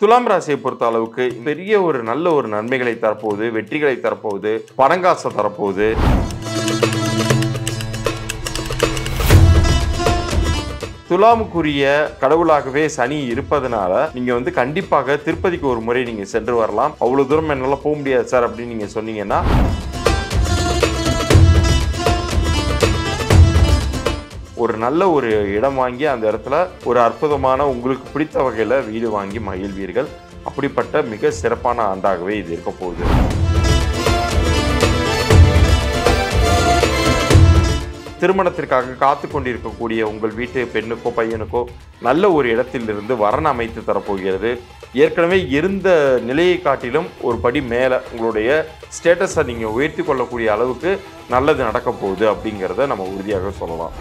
துலாம் ராசியை பொறுத்த அளவுக்கு பெரிய ஒரு நல்ல ஒரு நன்மைகளை தரப்போகுது வெற்றிகளை தரப்போகுது பணங்காசை தரப்போகுது. துலாமுக்குரிய கடவுளாகவே சனி இருப்பதனால நீங்க வந்து கண்டிப்பாக திருப்பதிக்கு ஒரு முறை நீங்க சென்று வரலாம். அவ்வளவு தூரம் என்னால போக முடியாது சார் அப்படின்னு நீங்க சொன்னீங்கன்னா ஒரு நல்ல ஒரு இடம் வாங்கி அந்த இடத்துல ஒரு அற்புதமான உங்களுக்கு பிடித்த வகையில் வீடு வாங்கி மகிழ்வீர்கள். அப்படிப்பட்ட மிக சிறப்பான ஆண்டாகவே இது இருக்க போகுது. திருமணத்திற்காக காத்து கொண்டிருக்கக்கூடிய உங்கள் வீட்டு பெண்ணுக்கோ பையனுக்கோ நல்ல ஒரு இடத்திலிருந்து வரன் அமைத்து தரப்போகிறது. ஏற்கனவே இருந்த நிலையை காட்டிலும் ஒரு படி மேலே உங்களுடைய ஸ்டேட்டஸை நீங்கள் உயர்த்தி கொள்ளக்கூடிய அளவுக்கு நல்லது நடக்க போகுது அப்படிங்கிறத நம்ம உறுதியாக சொல்லலாம்.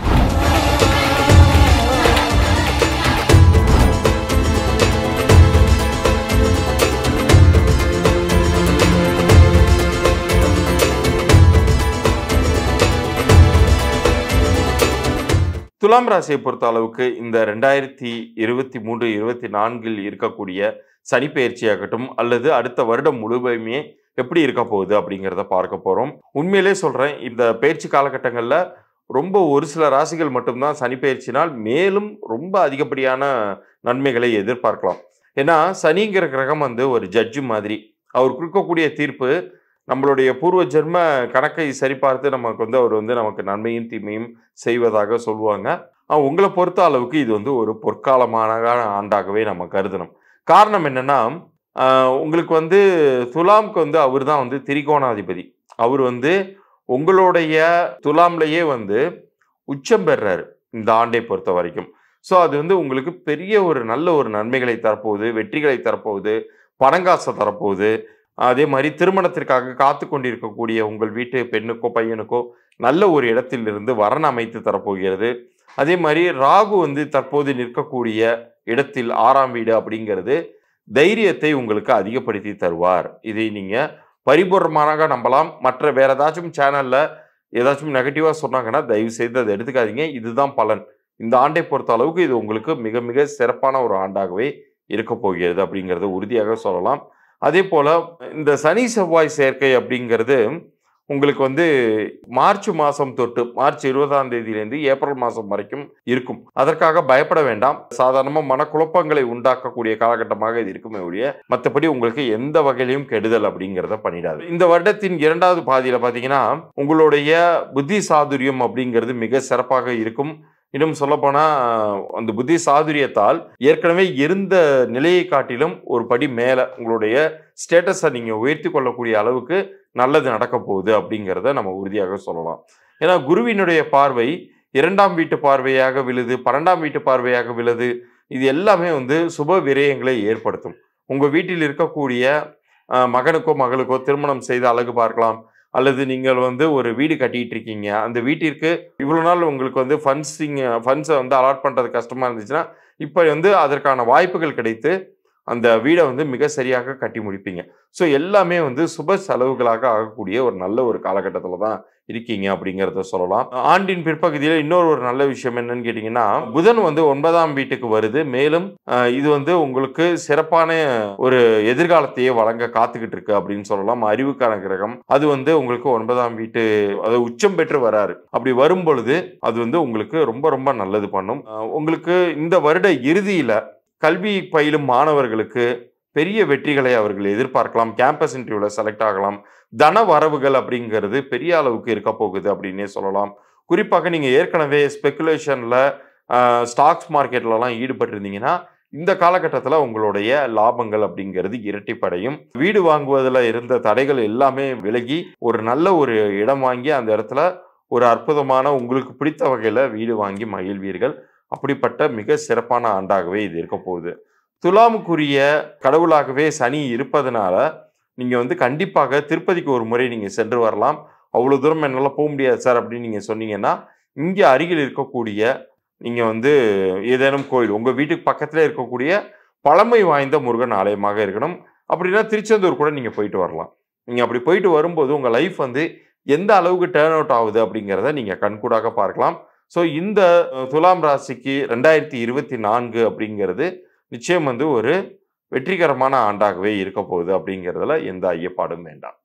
துலாம் ராசியை பொறுத்த அளவுக்கு இந்த ரெண்டாயிரத்தி இருபத்தி மூன்று இருபத்தி நான்கில் இருக்கக்கூடிய சனி பயிற்சியாகட்டும் அல்லது அடுத்த வருடம் முழுவதுமே எப்படி இருக்க போகுது அப்படிங்கிறத பார்க்க போகிறோம் உண்மையிலே சொல்கிறேன் இந்த பயிற்சி காலகட்டங்களில் ரொம்ப ஒரு சில ராசிகள் மட்டும்தான் சனி பயிற்சினால் மேலும் ரொம்ப அதிகப்படியான நன்மைகளை எதிர்பார்க்கலாம். ஏன்னா சனிங்கிற கிரகம் வந்து ஒரு ஜட்ஜு மாதிரி. அவர் கொடுக்கக்கூடிய தீர்ப்பு நம்மளுடைய பூர்வ ஜென்ம கணக்கை சரிபார்த்து நமக்கு வந்து அவர் வந்து நமக்கு நன்மையும் தீமையும் செய்வதாக சொல்லுவாங்க. உங்களை பொறுத்த அளவுக்கு இது வந்து ஒரு பொற்காலமான ஆண்டாகவே நம்ம கருதணும். காரணம் என்னன்னா உங்களுக்கு வந்து துலாம்க்கு வந்து அவர் தான் வந்து திரிகோணாதிபதி. அவர் வந்து உங்களுடைய துலாம்லேயே வந்து உச்சம் பெறாரு இந்த ஆண்டை பொறுத்த வரைக்கும். ஸோ அது வந்து உங்களுக்கு பெரிய ஒரு நல்ல ஒரு நன்மைகளை தரப்போகுது வெற்றிகளை தரப்போகுது பணங்காசை தரப்போகுது அதே மாதிரி திருமணத்திற்காக காத்து கொண்டிருக்கக்கூடிய உங்கள் வீட்டு பெண்ணுக்கோ பையனுக்கோ நல்ல ஒரு இடத்திலிருந்து வரன் அமைத்து தரப்போகிறது. அதே மாதிரி ராகு வந்து தற்போது நிற்கக்கூடிய இடத்தில் ஆறாம் வீடு அப்படிங்கிறது தைரியத்தை உங்களுக்கு அதிகப்படுத்தி தருவார். இதை நீங்கள் பரிபூர்ணமாக நம்பலாம். மற்ற வேற ஏதாச்சும் சேனலில் ஏதாச்சும் நெகட்டிவாக சொன்னாங்கன்னா தயவு செய்து அதை எடுத்துக்காதீங்க. இதுதான் பலன். இந்த ஆண்டை பொறுத்த அளவுக்கு இது உங்களுக்கு மிக மிக சிறப்பான ஒரு ஆண்டாகவே இருக்க போகிறது அப்படிங்கிறத உறுதியாக சொல்லலாம். அதே போல் இந்த சனி செவ்வாய் சேர்க்கை அப்படிங்கிறது உங்களுக்கு வந்து மார்ச் மாதம் தொட்டு மார்ச் இருபதாம் தேதியிலேருந்து ஏப்ரல் மாதம் வரைக்கும் இருக்கும். அதற்காக பயப்பட வேண்டாம். சாதாரணமாக மனக்குழப்பங்களை உண்டாக்கக்கூடிய காலகட்டமாக இது இருக்குமே ஒழிய மற்றபடி உங்களுக்கு எந்த வகையிலையும் கெடுதல் அப்படிங்கிறத பண்ணிடாது. இந்த வருடத்தின் இரண்டாவது பாதியில் பார்த்தீங்கன்னா உங்களுடைய புத்தி சாதுரியம் அப்படிங்கிறது மிக சிறப்பாக இருக்கும். இன்னும் சொல்லப்போனால் அந்த புத்தி சாதுரியத்தால் ஏற்கனவே இருந்த நிலையை காட்டிலும் ஒரு படி மேலே உங்களுடைய ஸ்டேட்டஸை நீங்கள் உயர்த்தி கொள்ளக்கூடிய அளவுக்கு நல்லது நடக்க போகுது அப்படிங்கிறத நம்ம உறுதியாக சொல்லலாம். ஏன்னா குருவினுடைய பார்வை இரண்டாம் வீட்டு பார்வையாக விழுது பன்னெண்டாம் வீட்டு பார்வையாக விழுது இது எல்லாமே வந்து சுப விரயங்களை ஏற்படுத்தும். உங்கள் வீட்டில் இருக்கக்கூடிய மகனுக்கோ மகளுக்கோ திருமணம் செய்து அழகு பார்க்கலாம். அல்லது நீங்கள் வந்து ஒரு வீடு கட்டிட்டு இருக்கீங்க அந்த வீட்டிற்கு இவ்வளோ நாள் உங்களுக்கு வந்து ஃபண்ட்ஸிங் ஃபண்ட்ஸை வந்து அலாட் பண்ணுறது கஷ்டமாக இருந்துச்சுன்னா இப்போ வந்து அதற்கான வாய்ப்புகள் கிடைத்து அந்த வீடை வந்து மிக சரியாக கட்டி முடிப்பீங்க. ஸோ எல்லாமே வந்து சுப செலவுகளாக ஆகக்கூடிய ஒரு நல்ல ஒரு காலகட்டத்தில் தான் இருக்கீங்க அப்படிங்கிறத சொல்லலாம். ஆண்டின் பிற்பகுதியில் இன்னொரு ஒரு நல்ல விஷயம் என்னன்னு கேட்டிங்கன்னா புதன் வந்து ஒன்பதாம் வீட்டுக்கு வருது. மேலும் இது வந்து உங்களுக்கு சிறப்பான ஒரு எதிர்காலத்தையே வழங்க காத்துக்கிட்டு இருக்கு அப்படின்னு சொல்லலாம். அறிவுக்கான கிரகம் அது வந்து உங்களுக்கு ஒன்பதாம் வீட்டு அது உச்சம் பெற்று வராரு. அப்படி வரும் பொழுது அது வந்து உங்களுக்கு ரொம்ப ரொம்ப நல்லது பண்ணும். உங்களுக்கு இந்த வருட இறுதியில் கல்வி பயிலும் மாணவர்களுக்கு பெரிய வெற்றிகளை அவர்கள் எதிர்பார்க்கலாம். கேம்பஸ் இன்டர்வியூவில் செலக்ட் ஆகலாம். தன வரவுகள் அப்படிங்கிறது பெரிய அளவுக்கு இருக்க போகுது அப்படின்னே சொல்லலாம். குறிப்பாக நீங்கள் ஏற்கனவே ஸ்பெகுலேஷனில் ஸ்டாக்ஸ் மார்க்கெட்லலாம் ஈடுபட்டிருந்தீங்கன்னா இந்த காலகட்டத்தில் உங்களுடைய லாபங்கள் அப்படிங்கிறது இரட்டிப்படையும். வீடு வாங்குவதில் இருந்த தடைகள் எல்லாமே விலகி ஒரு நல்ல ஒரு இடம் வாங்கி அந்த இடத்துல ஒரு அற்புதமான உங்களுக்கு பிடித்த வகையில் வீடு வாங்கி மகிழ்வீர்கள். அப்படிப்பட்ட மிக சிறப்பான ஆண்டாகவே இது இருக்க போகுது. துலாமுக்குரிய கடவுளாகவே சனி இருப்பதனால நீங்கள் வந்து கண்டிப்பாக திருப்பதிக்கு ஒரு முறை நீங்கள் சென்று வரலாம். அவ்வளோ தூரம் என்னால் போக முடியாது சார் அப்படின்னு நீங்கள் சொன்னீங்கன்னா இங்கே அருகில் இருக்கக்கூடிய நீங்கள் வந்து ஏதேனும் கோயில் உங்கள் வீட்டுக்கு பக்கத்தில் இருக்கக்கூடிய பழமை வாய்ந்த முருகன் ஆலயமாக இருக்கணும். அப்படின்னா திருச்செந்தூர் கூட நீங்கள் போயிட்டு வரலாம். நீங்கள் அப்படி போயிட்டு வரும்போது உங்கள் லைஃப் வந்து எந்த அளவுக்கு டேர்ன் அவுட் ஆகுது அப்படிங்கிறத நீங்கள் கண்கூடாக பார்க்கலாம். ஸோ இந்த துலாம் ராசிக்கு ரெண்டாயிரத்தி இருபத்தி நான்கு அப்படிங்கிறது நிச்சயம் வந்து ஒரு வெற்றிகரமான ஆண்டாகவே இருக்க போகுது அப்படிங்கிறதுல எந்த ஐயப்பாடும் வேண்டாம்.